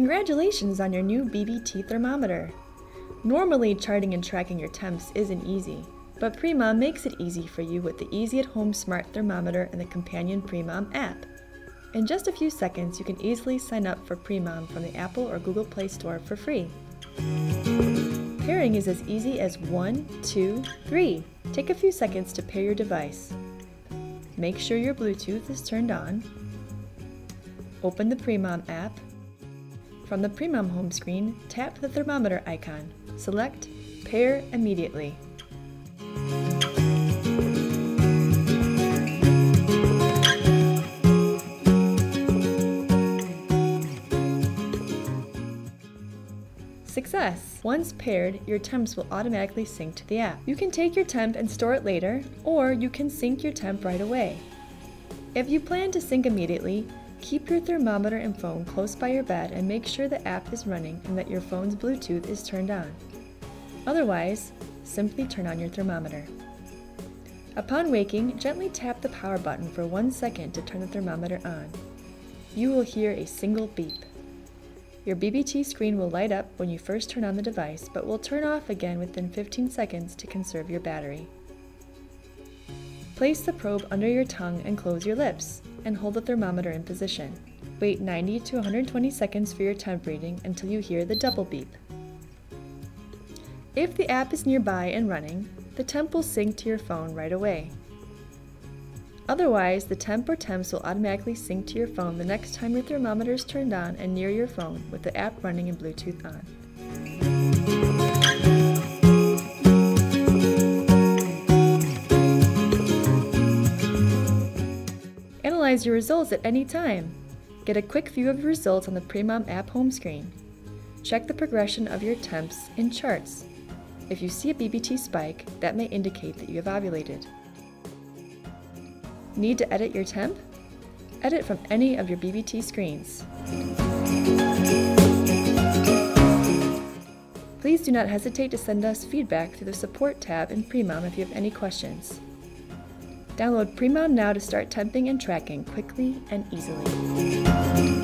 Congratulations on your new BBT thermometer! Normally, charting and tracking your temps isn't easy, but Premom makes it easy for you with the Easy at Home Smart Thermometer and the companion Premom app. In just a few seconds, you can easily sign up for Premom from the Apple or Google Play Store for free. Pairing is as easy as one, two, three. Take a few seconds to pair your device. Make sure your Bluetooth is turned on. Open the Premom app from the Premom home screen, tap the thermometer icon. Select Pair immediately. Success! Once paired, your temps will automatically sync to the app. You can take your temp and store it later, or you can sync your temp right away. If you plan to sync immediately, Keep your thermometer and phone close by your bed and make sure the app is running and that your phone's Bluetooth is turned on. Otherwise, simply turn on your thermometer. Upon waking, gently tap the power button for one second to turn the thermometer on. You will hear a single beep. Your BBT screen will light up when you first turn on the device, but will turn off again within 15 seconds to conserve your battery. Place the probe under your tongue and close your lips and hold the thermometer in position. Wait 90 to 120 seconds for your temp reading until you hear the double beep. If the app is nearby and running, the temp will sync to your phone right away. Otherwise, the temp or temps will automatically sync to your phone the next time your thermometer is turned on and near your phone with the app running and Bluetooth on. Your results at any time. Get a quick view of your results on the Premom app home screen. Check the progression of your temps in charts. If you see a BBT spike, that may indicate that you have ovulated. Need to edit your temp? Edit from any of your BBT screens. Please do not hesitate to send us feedback through the Support tab in Premom if you have any questions. Download Premom now to start temping and tracking quickly and easily.